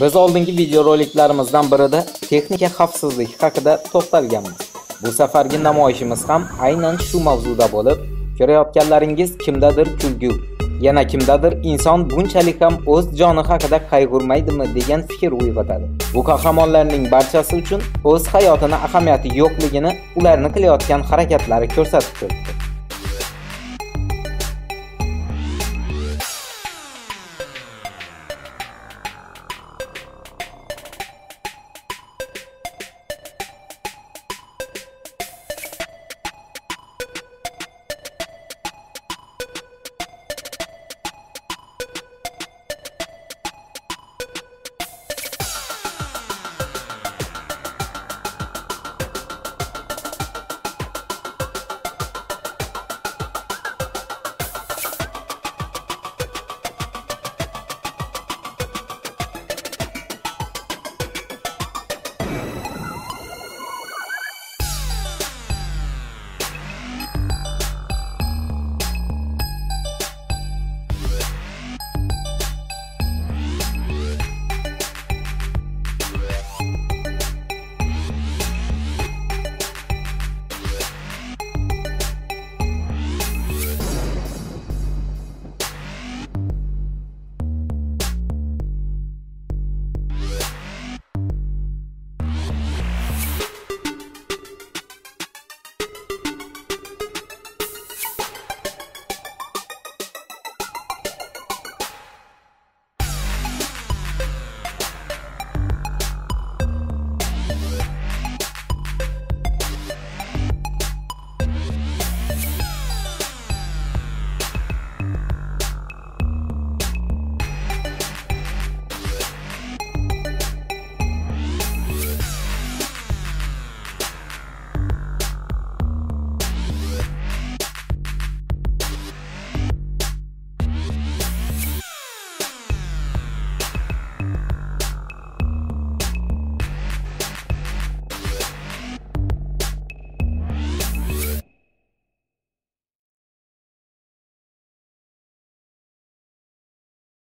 Biz oldingi videoroliklarimizdan birida texnika xavfsizligi haqida to'xtalganmiz. Bu safargi namoyishimiz ham aynan shu mavzuda bo'lib, ko'rayotganlaringiz kimdadir kulgu, yana kimdadir inson bunchalik ham o'z joni haqida qayg'urmaydimi degan fikr uyg'otadi. Bu qahramonlarning barchasi uchun o'z hayotini ahamiyati yo'qligini ularni qilayotgan harakatlari ko'rsatib turibdi.